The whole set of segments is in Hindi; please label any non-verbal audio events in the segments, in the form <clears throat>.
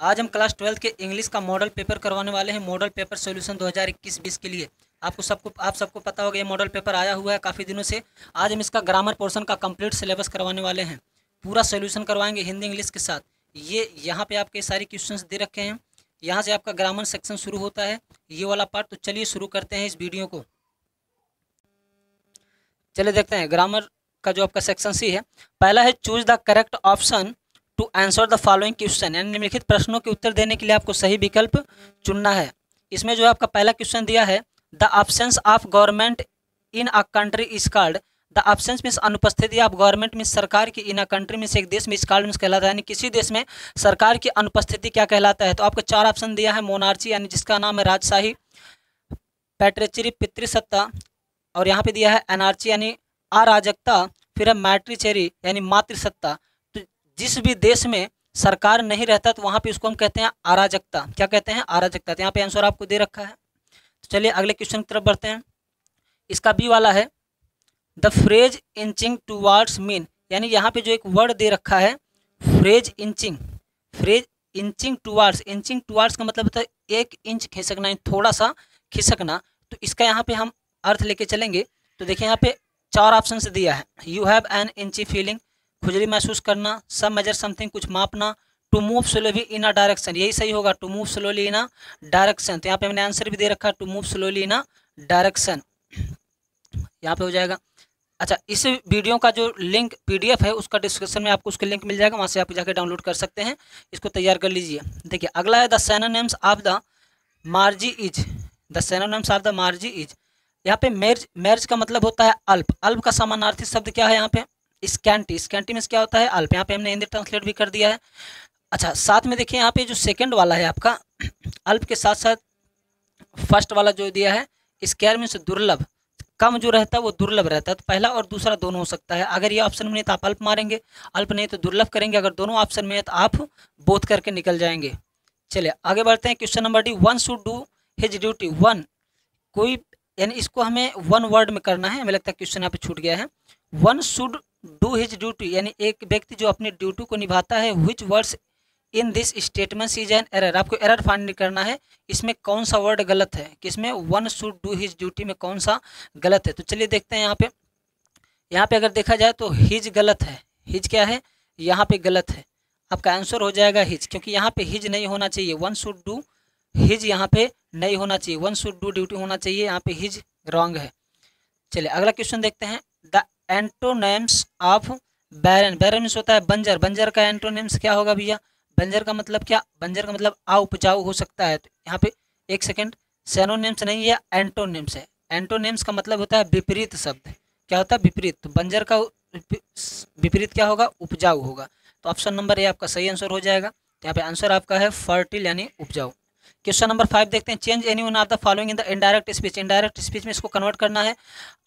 आज हम क्लास ट्वेल्थ के इंग्लिश का मॉडल पेपर करवाने वाले हैं मॉडल पेपर सॉल्यूशन 2021-20 के लिए। आपको सबको, आप सबको पता होगा, ये मॉडल पेपर आया हुआ है काफ़ी दिनों से। आज हम इसका ग्रामर पोर्शन का कंप्लीट सिलेबस करवाने वाले हैं। पूरा सोल्यूशन करवाएँगे हिंदी इंग्लिश के साथ। ये यहाँ पे आपके सारे क्वेश्चन दे रखे हैं। यहाँ से आपका ग्रामर सेक्शन शुरू होता है। ये वाला पार्ट तो चलिए शुरू करते हैं इस वीडियो को। चलिए देखते हैं ग्रामर का जो आपका सेक्शन सी है, पहला है choose the correct option to answer the following question यानी निम्नलिखित प्रश्नों के उत्तर देने के लिए आपको सही विकल्प चुनना है। इसमें जो है आपका पहला क्वेश्चन दिया है the absence of government in a country is called the absence means अनुपस्थिति ऑफ़ गवर्नमेंट मीन्स सरकार की इन अ कंट्री मीन्स एक देश में इस कार्ड मीन्स कहलाता है। यानी किसी देश में सरकार की अनुपस्थिति क्या कहलाता है? तो आपको चार ऑप्शन दिया है, मोनार्ची यानी जिसका नाम है राजशाही पैट्रेचरी पितृसत्ता और यहाँ पे दिया है, एनआरची यानी अराजकता, फिर है मैट्रीचेरी यानी मातृसत्ता। जिस भी देश में सरकार नहीं रहता तो वहाँ पे उसको हम कहते हैं अराजकता। क्या कहते हैं? अराजकता। तो यहाँ पे आंसर आपको दे रखा है। तो चलिए अगले क्वेश्चन की तरफ़ बढ़ते हैं। इसका बी वाला है the phrase inching towards mean यानी यहाँ पे जो एक वर्ड दे रखा है phrase inching phrase inching towards inching towards का मतलब होता है एक इंच खिसकना थोड़ा सा खिसकना। तो इसका यहाँ पे हम अर्थ लेके चलेंगे। तो देखिए यहाँ पे चार ऑप्शन दिया है। You have an itchy feeling खुजली महसूस करना सब मेजर समथिंग कुछ मापना to move slowly in a direction यही सही होगा to move slowly in a direction तो यहाँ पे मैंने आंसर भी दे रखा है to move slowly in a direction यहाँ पे हो जाएगा। अच्छा इस वीडियो का जो लिंक पीडीएफ है, उसका डिस्क्रिप्शन में आपको उसका लिंक मिल जाएगा, वहाँ से आप जाकर डाउनलोड कर सकते हैं। इसको तैयार कर लीजिए। देखिए, अगला है the synonyms of the merge is the synonyms of the merge is यहाँ पे मेर्ज मेर्ज का मतलब होता है अल्प। अल्प का समानार्थी शब्द क्या है यहाँ पे? स्कैंटी स्कैंटी में क्या होता है? अल्प यहाँ पे हमने हिंदी ट्रांसलेट भी कर दिया है। अच्छा साथ में देखिए, यहाँ पे जो सेकंड वाला है आपका <clears throat> अल्प के साथ साथ फ़र्स्ट वाला जो दिया है स्केयर मीन्स दुर्लभ। कम जो रहता है, वो दुर्लभ रहता है। तो पहला और दूसरा दोनों हो सकता है। अगर ये ऑप्शन में नहीं तो आप अल्प मारेंगे। अल्प नहीं तो दुर्लभ करेंगे। अगर दोनों ऑप्शन में है तो आप बोध करके निकल जाएँगे। चलिए, आगे बढ़ते हैं। Question number D one should do his duty one कोई, यानी इसको हमें वन वर्ड में करना है। हमें लगता है क्वेश्चन यहाँ पे छूट गया है। One should do his duty यानी एक व्यक्ति जो अपनी ड्यूटी को निभाता है which words in this statement is an error आपको एरर फाइंड करना है, इसमें कौन सा वर्ड गलत है? किसमें? One should do his duty में कौन सा गलत है? तो चलिए देखते हैं यहाँ पे। यहाँ पे अगर देखा जाए तो हिज गलत है। हिज क्या है? यहाँ पे गलत है। आपका आंसर हो जाएगा हिज क्योंकि यहाँ पे हिज नहीं होना चाहिए। वन शुड डू हिज यहाँ पे नहीं होना चाहिए। वन शुड डू ड्यूटी होना चाहिए। यहाँ पे हिज रॉन्ग है। चलिए, अगला क्वेश्चन देखते हैं। The antonyms of barren barren means होता है बंजर। बंजर का एंटोनेम्स क्या होगा भैया? बंजर का मतलब क्या? बंजर का मतलब अउपजाऊ हो सकता है। तो यहाँ पे एक सेकेंड सैनोनेम्स नहीं है एंटोनेम्स है। एंटोनेम्स का मतलब होता है विपरीत शब्द। क्या होता है? विपरीत। तो बंजर का विपरीत क्या होगा? उपजाऊ होगा। तो ऑप्शन नंबर ए आपका सही आंसर हो जाएगा। तो यहाँ पे आंसर आपका है फर्टिल यानी उपजाऊ। क्वेश्चन नंबर फाइव देखते हैं। Change any one of the following in the indirect speech indirect speech में इसको कन्वर्ट करना है।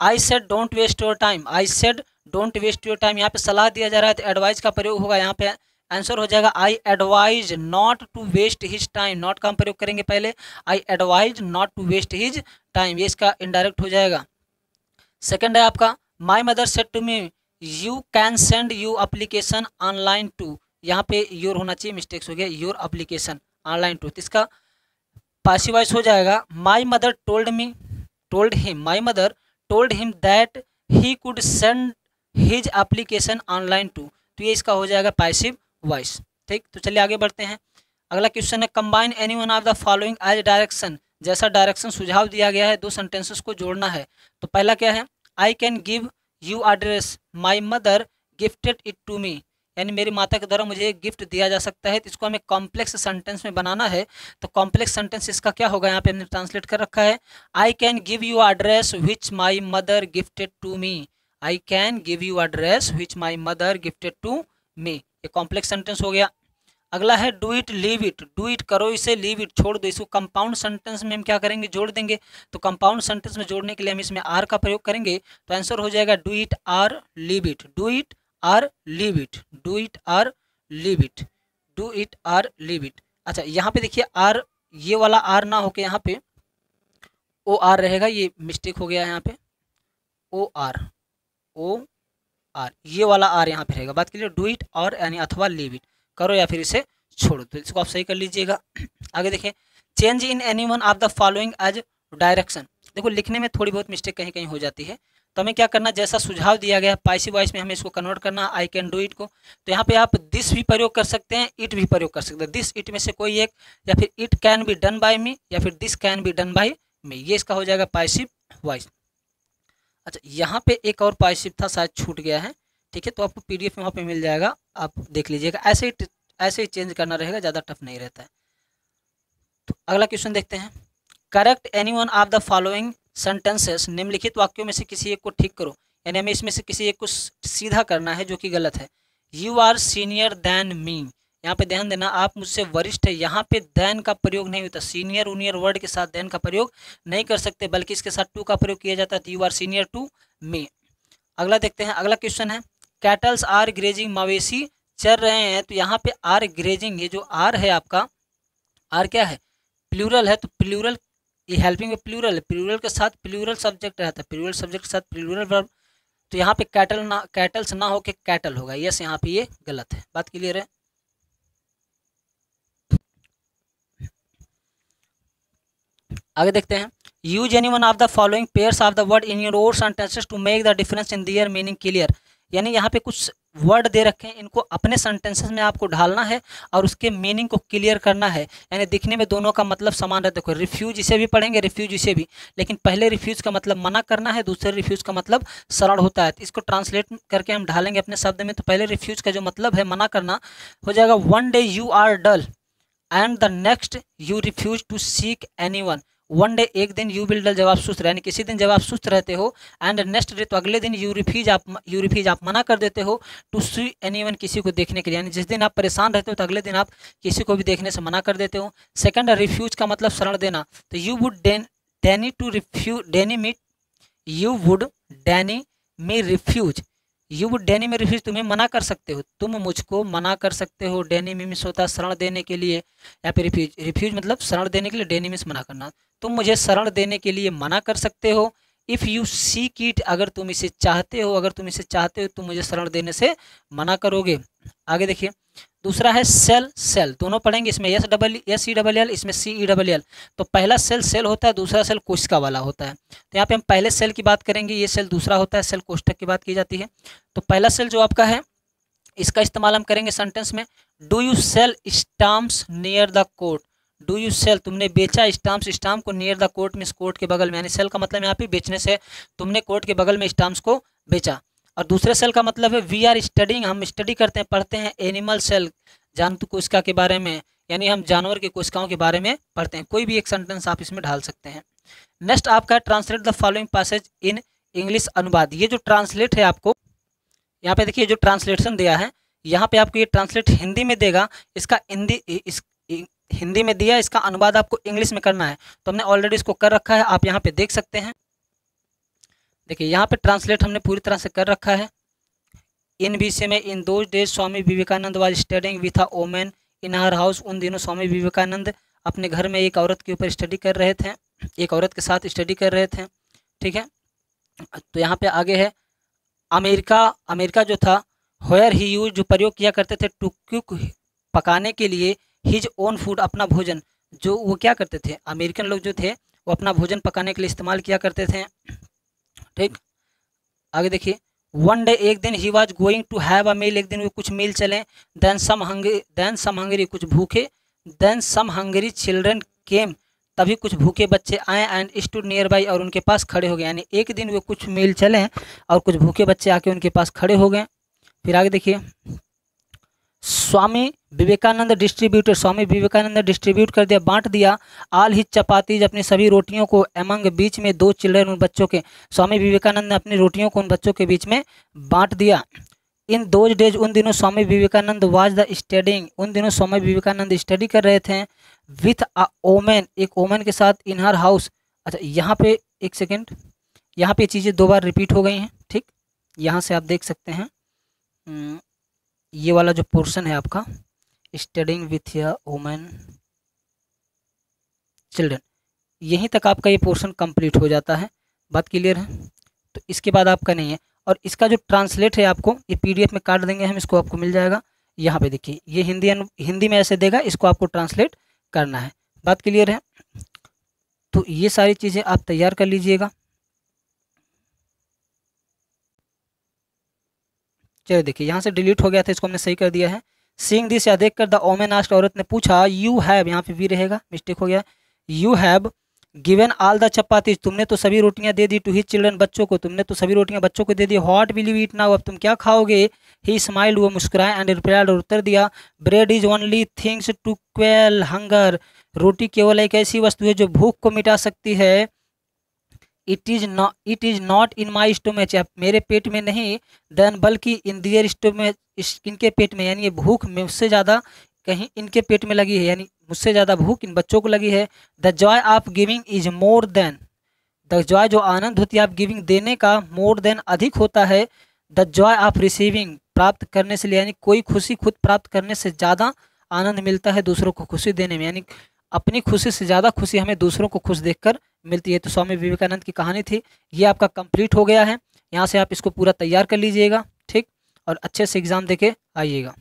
I said don't waste your time I said don't waste your time यहाँ पे सलाह दिया जा रहा है तो एडवाइज का प्रयोग होगा यहाँ पे। आंसर हो जाएगा I advise not to waste his time not का हम प्रयोग करेंगे पहले। I advise not to waste his time ये इसका इनडायरेक्ट हो जाएगा। सेकेंड है आपका my mother said to me you can send you application online to यहाँ पे योर होना चाहिए मिस्टेक्स हो गया योर अप्लीकेशन ऑनलाइन टू इसका पासिव वॉइस हो जाएगा। My mother told me told him my mother told him that he could send his application online to तो ये इसका हो जाएगा पैसिव वॉइस ठीक? तो चलिए आगे बढ़ते हैं। अगला क्वेश्चन है combine any one of the following as direction जैसा डायरेक्शन सुझाव दिया गया है, दो सेंटेंसेस को जोड़ना है। तो पहला क्या है? I can give you address my mother gifted it to me यानी मेरी माता के द्वारा मुझे एक गिफ्ट दिया जा सकता है तो इसको हमें कॉम्प्लेक्स सेंटेंस में बनाना है। तो कॉम्प्लेक्स सेंटेंस इसका क्या होगा? यहाँ पे हमने ट्रांसलेट कर रखा है। I can give you address which my mother gifted to me I can give you address which my mother gifted to me ये कॉम्प्लेक्स सेंटेंस हो गया। अगला है do it leave it do it करो इसे लीव इट छोड़ दो। इसको कंपाउंड सेंटेंस में हम क्या करेंगे? जोड़ देंगे। तो कंपाउंड सेंटेंस में जोड़ने के लिए हम इसमें आर का प्रयोग करेंगे। तो आंसर हो जाएगा do it or leave it do it or leave it do it or leave it do it or leave it अच्छा यहाँ पे देखिए आर ये वाला आर ना होके यहाँ पे ओ आर रहेगा, ये मिस्टेक हो गया है यहाँ पे। ओ आर ओ आर ये वाला आर यहाँ पे रहेगा। बात के लिए डू इट और यानी अथवा लीव इट करो या फिर इसे छोड़ो। तो इसको आप सही कर लीजिएगा। आगे देखिए change in any one of the following as direction देखो, लिखने में थोड़ी बहुत मिस्टेक कहीं कहीं हो जाती है। तो हमें क्या करना, जैसा सुझाव दिया गया पाइसी वॉइस में हमें इसको कन्वर्ट करना आई कैन डू इट को तो यहाँ पे आप दिस भी प्रयोग कर सकते हैं इट भी प्रयोग कर सकते हैं। दिस इट में से कोई एक, या फिर it can be done by me या फिर this can be done by me ये इसका हो जाएगा पाइसिव वॉइस अच्छा यहाँ पे एक और पाइसिव था, शायद छूट गया है। ठीक है तो आपको पी डी वहाँ पर मिल जाएगा, आप देख लीजिएगा। ऐसे ही ऐसे ही चेंज करना रहेगा, ज़्यादा टफ नहीं रहता है। तो अगला क्वेश्चन देखते हैं। Correct any one of the following sentences निम्नलिखित वाक्यों में से किसी एक को ठीक करो। यानी हमें इसमें से किसी एक को सीधा करना है जो कि गलत है। You are senior than me यहाँ पे ध्यान देना, आप मुझसे वरिष्ठ है। यहाँ पे दैन का प्रयोग नहीं होता। सीनियर उनियर वर्ड के साथ दैन का प्रयोग नहीं कर सकते, बल्कि इसके साथ टू का प्रयोग किया जाता है। You are senior to me अगला देखते हैं। अगला क्वेश्चन है। कैटल्स आर ग्रेजिंग मवेशी चल रहे हैं। तो यहाँ पे आर ग्रेजिंग ये जो आर है आपका आर क्या है? प्लूरल है तो प्लूरल ये हेल्पिंग में प्लूरल प्लूरल के साथ प्लूरल सब्जेक्ट रहता है। प्लूरल सब्जेक्ट के साथ प्लूरल वर्ब तो यहाँ पे कैटल ना कैटल्स ना हो के कैटल होगा। यस यहाँ पे ये गलत है। बात क्लियर है? आगे देखते हैं। Use any one of the following pairs of the word in your or sentences to make the difference in their meaning clear यानी यहाँ पे कुछ वर्ड दे रखे हैं इनको अपने सेंटेंसेस में आपको ढालना है और उसके मीनिंग को क्लियर करना है। यानी दिखने में दोनों का मतलब समान रहता है। देखो रिफ्यूज इसे भी पढ़ेंगे रिफ्यूज इसे भी। लेकिन पहले रिफ्यूज का मतलब मना करना है, दूसरे रिफ्यूज का मतलब सरल होता है। तो इसको ट्रांसलेट करके हम ढालेंगे अपने शब्द में। तो पहले रिफ्यूज का जो मतलब है मना करना, हो जाएगा one day you are dull and the next you refuse to seek any one one day एक दिन यू विल डल जब आप सुस्त यानी किसी दिन जब आप सुस्त रहते हो एंड नेक्स्ट डे तो अगले दिन यू रिफीज आप यू रिफीज आप मना कर देते हो टू सी एनी वन किसी को देखने के लिए यानी जिस दिन आप परेशान रहते हो तो अगले दिन आप किसी को भी देखने से मना कर देते हो सेकंड रिफ्यूज का मतलब शरण देना तो you would deny to refuge deny meet you would deny me refuge you deny me refuge तुम्हें मना कर सकते हो। तुम मुझको मना कर सकते हो डैनी होता है शरण देने के लिए, या फिर रिफ्यूज रिफ्यूज मतलब शरण देने के लिए डेनी मना करना। तुम मुझे शरण देने के लिए मना कर सकते हो। इफ़ यू सी किट अगर तुम इसे चाहते हो, अगर तुम इसे चाहते हो, तुम मुझे शरण देने से मना करोगे। आगे देखिए। दूसरा है सेल सेल। दोनों पढ़ेंगे, इसमें S double S C double L इसमें सी ई डबल एल तो पहला सेल सेल होता है, दूसरा सेल कोशिका वाला होता है। तो यहाँ पे हम पहले सेल की बात करेंगे, ये सेल दूसरा होता है, सेल कोष्टक की बात की जाती है। तो पहला सेल जो आपका है, इसका इस्तेमाल हम करेंगे सेंटेंस में do you sell stamps near the court do you sell तुमने बेचा स्टाम्प्स स्टाम्प को नियर द कोर्ट में कोर्ट के बगल में, यानी सेल का मतलब यहाँ पे बेचने से तुमने कोर्ट के बगल में स्टाम्प्स को बेचा। और दूसरे सेल का मतलब है वी आर स्टडिंग हम स्टडी करते हैं, पढ़ते हैं एनिमल सेल जंतु कोशिका के बारे में, यानी हम जानवर की कोशिकाओं के बारे में पढ़ते हैं। कोई भी एक सेंटेंस आप इसमें ढाल सकते हैं। नेक्स्ट आपका है translate the following passage in English अनुवाद। ये जो ट्रांसलेट है आपको, यहाँ पे देखिए जो ट्रांसलेशन दिया है, यहाँ पे आपको ये ट्रांसलेट हिंदी में देगा, इसका हिंदी, इस हिंदी में दिया इसका अनुवाद आपको इंग्लिश में करना है। तो हमने ऑलरेडी इसको कर रखा है, आप यहाँ पे देख सकते हैं। देखिए, यहाँ पे ट्रांसलेट हमने पूरी तरह से कर रखा है। इन विषय में in those days Swami Vivekananda was studying with a woman in her house उन दिनों स्वामी विवेकानंद अपने घर में एक औरत के ऊपर स्टडी कर रहे थे, एक औरत के साथ स्टडी कर रहे थे, ठीक है? तो यहाँ पे आगे है, अमेरिका अमेरिका जो था होयर ही यूज़ जो प्रयोग किया करते थे टू कुक पकाने के लिए हिज ओन फ़ूड अपना भोजन, जो वो क्या करते थे? अमेरिकन लोग जो थे, वो अपना भोजन पकाने के लिए इस्तेमाल किया करते थे। ठीक? आगे देखिए। वन डे एक दिन he was going to have a meal एक दिन वो कुछ मील चले। Then some hungry then some hungry कुछ भूखे। Then some hungry children came तभी कुछ भूखे बच्चे आए एंड स्टूड नियर बाई और उनके पास खड़े हो गए। यानी एक दिन वे कुछ मील चले और कुछ भूखे बच्चे आके उनके पास खड़े हो गए। फिर आगे देखिए। स्वामी विवेकानंद डिस्ट्रीब्यूटर स्वामी विवेकानंद डिस्ट्रीब्यूट कर दिया बांट दिया। आल ही चपातीज अपनी सभी रोटियों को एमंग बीच में दो चिल्ड्रन उन बच्चों के स्वामी विवेकानंद ने अपनी रोटियों को उन बच्चों के बीच में बांट दिया। इन दो डेज़ उन दिनों Swami Vivekananda was the studying उन दिनों स्वामी विवेकानंद स्टडी कर रहे थे। विथ अ ओमेन एक ओमेन के साथ इन हर हाउस अच्छा यहाँ पे एक सेकेंड यहाँ पे चीज़ें दो बार रिपीट हो गई हैं ठीक? यहाँ से आप देख सकते हैं। हम्म, ये वाला जो पोर्शन है आपका स्टडिंग विथ या वोमेन चिल्ड्रन यहीं तक आपका ये पोर्शन कंप्लीट हो जाता है। बात क्लियर है? तो इसके बाद आपका नहीं है। और इसका जो ट्रांसलेट है आपको, ये पीडीएफ में काट देंगे हम, इसको आपको मिल जाएगा। यहाँ पे देखिए, ये हिंदी हिंदी में ऐसे देगा, इसको आपको ट्रांसलेट करना है। बात क्लियर है? तो ये सारी चीज़ें आप तैयार कर लीजिएगा। चलिए देखिए, यहाँ से डिलीट हो गया था, इसको हमने सही कर दिया है। सींग दिस या देख कर द ओमेन आस्ट औरत ने पूछा यू हैव यहाँ पे भी रहेगा मिस्टेक हो गया। You have given all the chapati तुमने तो सभी रोटियाँ दे दी टू ही चिल्ड्रन बच्चों को, तुमने तो सभी रोटियाँ बच्चों को दे दी। What will you eat now अब तुम क्या खाओगे? ही स्माइल्ड वो मुस्कुराए एंड रिप्लाइड और उत्तर दिया bread is only things to quell hunger रोटी केवल एक ऐसी वस्तु है जो भूख को मिटा सकती है। It is not it is not in my stomach मेरे पेट में नहीं, देन बल्कि इन दियर स्टोमेच इनके पेट में, यानी ये भूख में उससे ज़्यादा कहीं इनके पेट में लगी है, यानी मुझसे ज़्यादा भूख इन बच्चों को लगी है। The joy of giving is more than the joy जो आनंद होती है आप गिविंग देने का मोर देन अधिक होता है। द जॉय ऑफ़ रिसीविंग प्राप्त करने से यानी कोई खुशी खुद प्राप्त करने से ज़्यादा आनंद मिलता है दूसरों को खुशी देने में, यानी अपनी खुशी से ज़्यादा खुशी हमें दूसरों को खुश देखकर मिलती है। तो स्वामी विवेकानंद की कहानी थी। ये आपका कंप्लीट हो गया है। यहाँ से आप इसको पूरा तैयार कर लीजिएगा, ठीक? और अच्छे से एग्ज़ाम दे आइएगा।